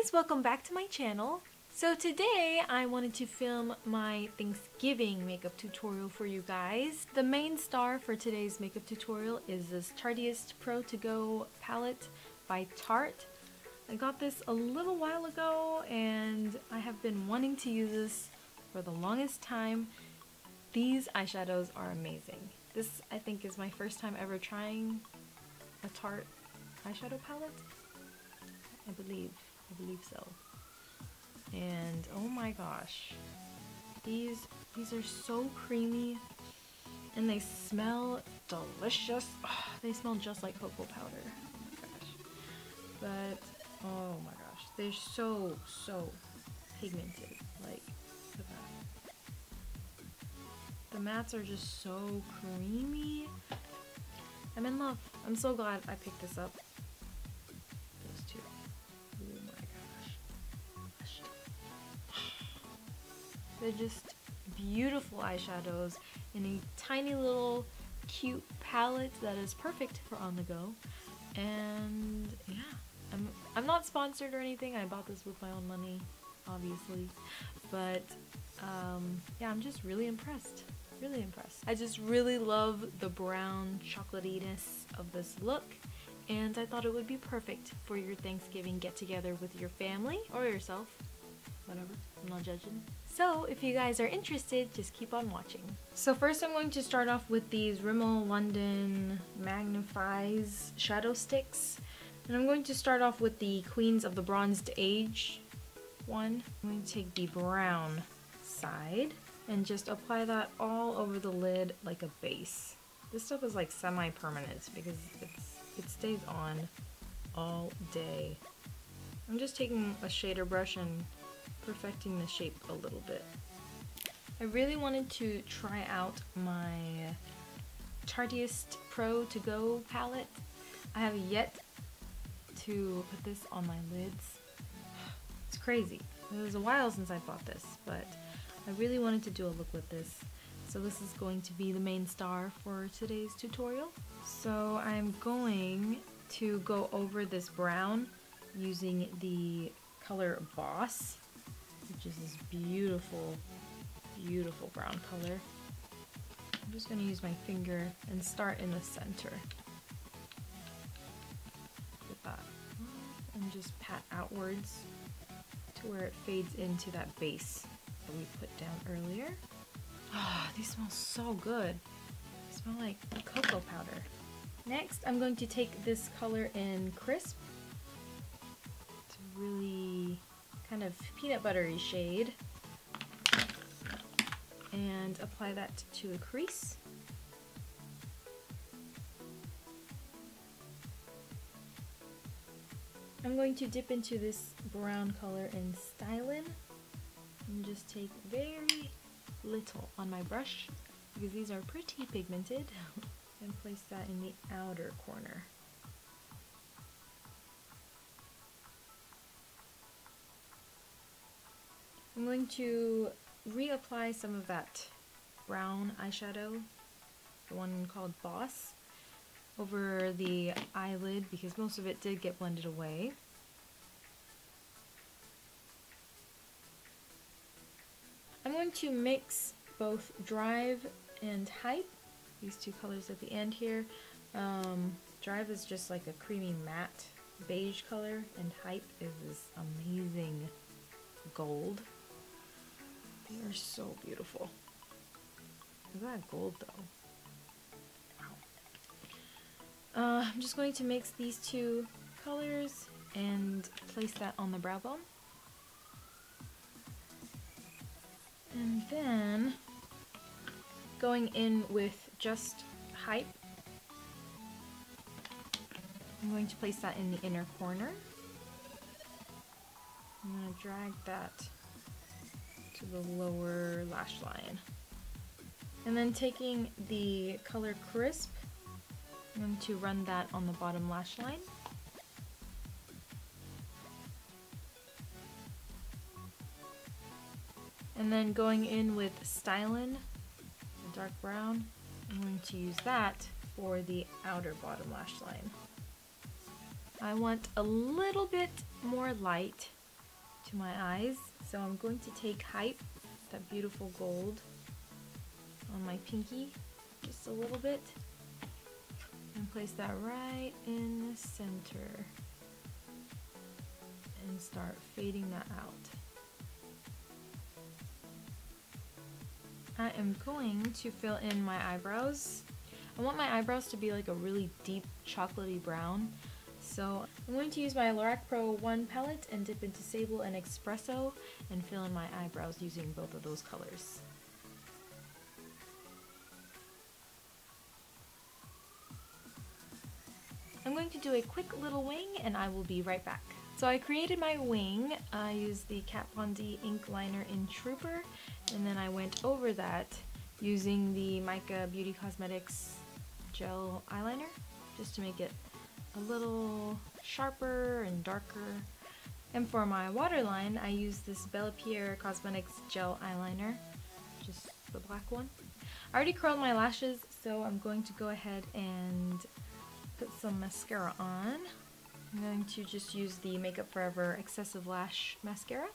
guys, welcome back to my channel. So today I wanted to film my Thanksgiving makeup tutorial for you guys. The main star for today's makeup tutorial is this Tarteist Pro To Go palette by Tarte. I got this a little while ago and I have been wanting to use this for the longest time. These eyeshadows are amazing. This I think is my first time ever trying a Tarte eyeshadow palette. I believe. I believe so. And oh my gosh. These these are so creamy and they smell delicious. Oh, they smell just like cocoa powder. Oh but oh my gosh, they're so so pigmented. Like. The mattes are just so creamy. I'm in love. I'm so glad I picked this up. They're just beautiful eyeshadows in a tiny little cute palette that is perfect for on the go. And yeah, I'm, I'm not sponsored or anything. I bought this with my own money, obviously. But um, yeah, I'm just really impressed. Really impressed. I just really love the brown chocolatiness of this look and I thought it would be perfect for your Thanksgiving get together with your family or yourself. Whatever, I'm not judging. So if you guys are interested, just keep on watching. So first I'm going to start off with these Rimmel London Magnif'eyes Shadow Sticks. And I'm going to start off with the Queens of the Bronzed Age one. I'm going to take the brown side and just apply that all over the lid like a base. This stuff is like semi-permanent because it stays on all day. I'm just taking a shader brush and perfecting the shape a little bit. I really wanted to try out my Tarteist Pro To Go palette. I have yet to put this on my lids. It's crazy. It was a while since I bought this, but I really wanted to do a look with this. So this is going to be the main star for today's tutorial. So I'm going to go over this brown using the color Boss is this beautiful, beautiful brown color. I'm just going to use my finger and start in the center. With that. And just pat outwards to where it fades into that base that we put down earlier. Oh, these smell so good. They smell like cocoa powder. Next, I'm going to take this color in Crisp to really kind of peanut buttery shade and apply that to a crease. I'm going to dip into this brown color in Stylin and just take very little on my brush because these are pretty pigmented and place that in the outer corner. I'm going to reapply some of that brown eyeshadow, the one called Boss, over the eyelid because most of it did get blended away. I'm going to mix both Drive and Hype, these two colors at the end here. Um, Drive is just like a creamy matte beige color, and Hype is this amazing gold. They are so beautiful. Look at that gold though. Uh, I'm just going to mix these two colors and place that on the brow bone. And then going in with just Hype, I'm going to place that in the inner corner. I'm going to drag that to the lower lash line. And then taking the color Crisp, I'm going to run that on the bottom lash line. And then going in with Stylin, the dark brown, I'm going to use that for the outer bottom lash line. I want a little bit more light to my eyes. So I'm going to take Hype, that beautiful gold, on my pinky, just a little bit, and place that right in the center. And start fading that out. I am going to fill in my eyebrows. I want my eyebrows to be like a really deep chocolatey brown. So I'm going to use my Lorac Pro 1 palette and dip into Sable and Espresso and fill in my eyebrows using both of those colors. I'm going to do a quick little wing and I will be right back. So I created my wing. I used the Kat Von D ink liner in Trooper and then I went over that using the Mica Beauty Cosmetics gel eyeliner just to make it a little sharper and darker. And for my waterline, I use this Bella Pierre Cosmetics gel eyeliner, just the black one. I already curled my lashes, so I'm going to go ahead and put some mascara on. I'm going to just use the Makeup Forever Excessive Lash Mascara.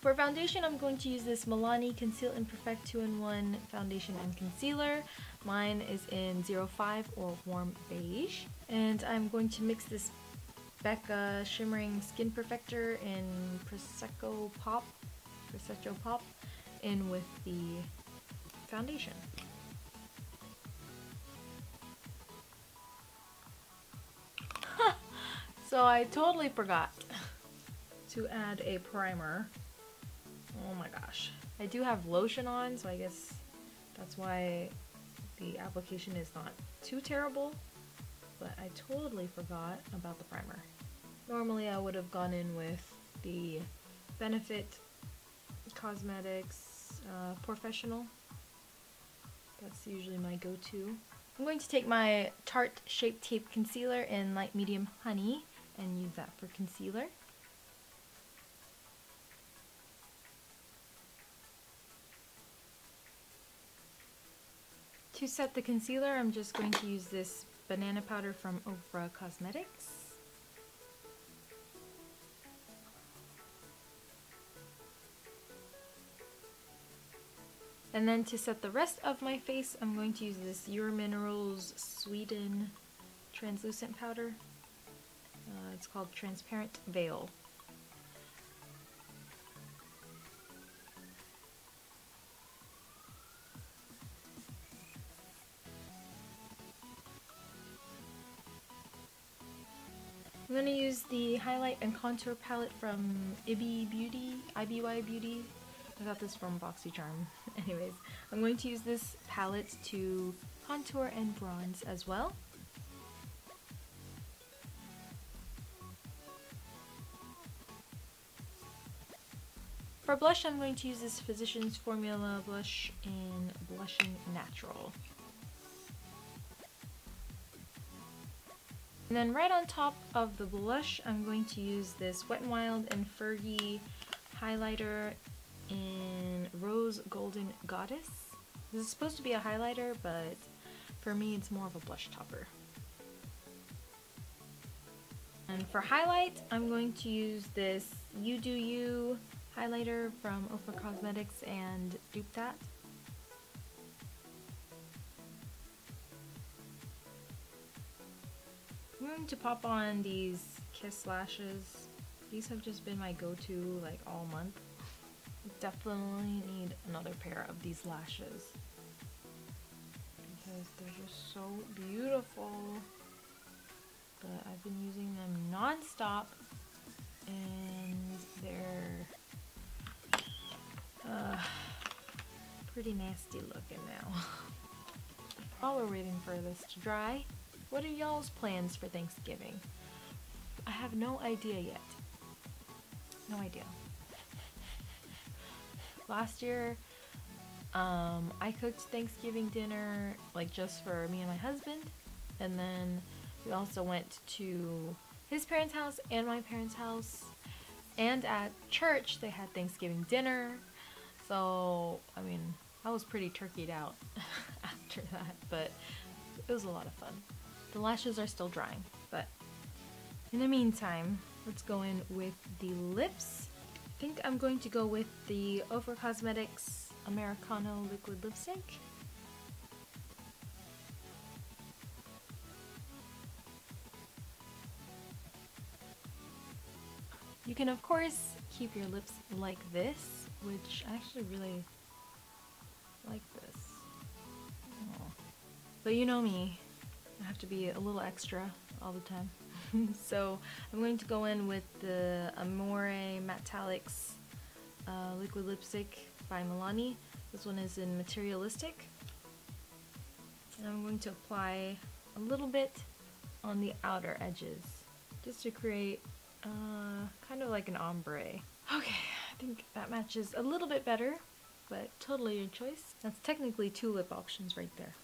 For foundation, I'm going to use this Milani Conceal and Perfect 2-in-1 foundation and concealer. Mine is in 05 or Warm Beige. And I'm going to mix this Becca Shimmering Skin Perfector in Prosecco Pop, Prosecco Pop, in with the foundation. so I totally forgot to add a primer. Gosh. I do have lotion on, so I guess that's why the application is not too terrible. But I totally forgot about the primer. Normally I would have gone in with the Benefit Cosmetics uh, POREfessional. That's usually my go-to. I'm going to take my Tarte Shape Tape Concealer in Light Medium Honey and use that for concealer. To set the concealer, I'm just going to use this banana powder from Ofra Cosmetics. And then to set the rest of my face, I'm going to use this Your Eurominerals Sweden translucent powder. Uh, it's called Transparent Veil. Going to use the highlight and contour palette from Ibby Beauty, IBY Beauty. I got this from BoxyCharm. Anyways, I'm going to use this palette to contour and bronze as well. For blush, I'm going to use this Physicians Formula blush in Blushing Natural. And then right on top of the blush, I'm going to use this Wet n Wild and Fergie highlighter in Rose Golden Goddess. This is supposed to be a highlighter, but for me it's more of a blush topper. And for highlight, I'm going to use this You Do You highlighter from Ofra Cosmetics and dupe that. Going to pop on these Kiss lashes. These have just been my go-to like all month. Definitely need another pair of these lashes because they're just so beautiful. But I've been using them non-stop and they're uh, pretty nasty looking now. While we're waiting for this to dry, what are y'all's plans for Thanksgiving? I have no idea yet. No idea. Last year, um, I cooked Thanksgiving dinner like just for me and my husband, and then we also went to his parents' house and my parents' house, and at church they had Thanksgiving dinner. So I mean, I was pretty turkeyed out after that, but it was a lot of fun. The lashes are still drying, but in the meantime, let's go in with the lips. I think I'm going to go with the Ofra Cosmetics Americano Liquid Lipstick. You can of course keep your lips like this, which I actually really like this. Oh. But you know me, have to be a little extra all the time. so I'm going to go in with the Amore Metallics uh, liquid lipstick by Milani. This one is in Materialistic. And I'm going to apply a little bit on the outer edges just to create uh, kind of like an ombre. Okay, I think that matches a little bit better, but totally your choice. That's technically two lip options right there.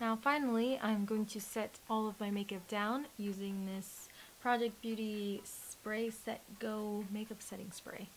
Now finally, I'm going to set all of my makeup down using this Project Beauty Spray Set Go Makeup Setting Spray.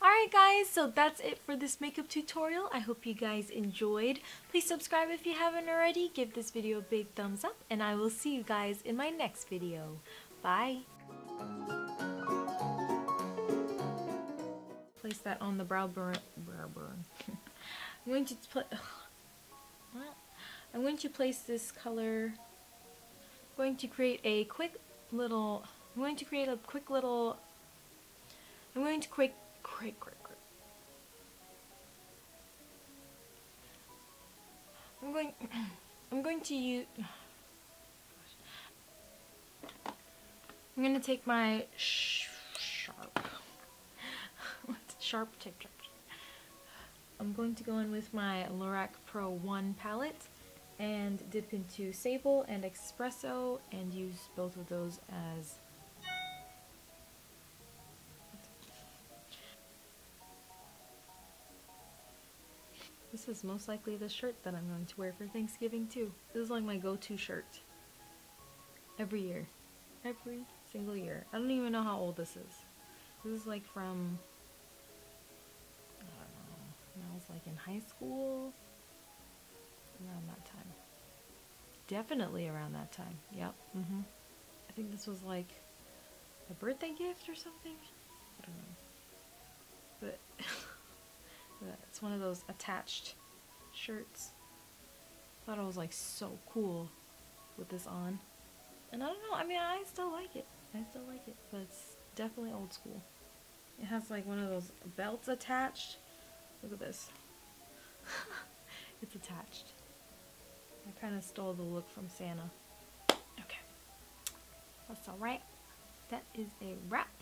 Alright guys, so that's it for this makeup tutorial. I hope you guys enjoyed. Please subscribe if you haven't already, give this video a big thumbs up, and I will see you guys in my next video. Bye! Place that on the brow burn. Brow burn. I'm going to put. I'm going to place this color. I'm going to create a quick little. I'm going to create a quick little. I'm going to create Great, great, great. I'm going, I'm going to use, oh I'm going to take my sh sharp, sharp tip, tip. I'm going to go in with my Lorac Pro 1 palette and dip into Sable and Espresso and use both of those as This is most likely the shirt that I'm going to wear for Thanksgiving too. This is like my go-to shirt. Every year. Every single year. I don't even know how old this is. This is like from, when I was like in high school. Around that time. Definitely around that time. Yep. Mm hmm I think this was like a birthday gift or something. I don't know. But It's one of those attached shirts. Thought it was like so cool with this on. And I don't know, I mean, I still like it. I still like it, but it's definitely old school. It has like one of those belts attached. Look at this. it's attached. I kind of stole the look from Santa. Okay. That's alright. That is a wrap.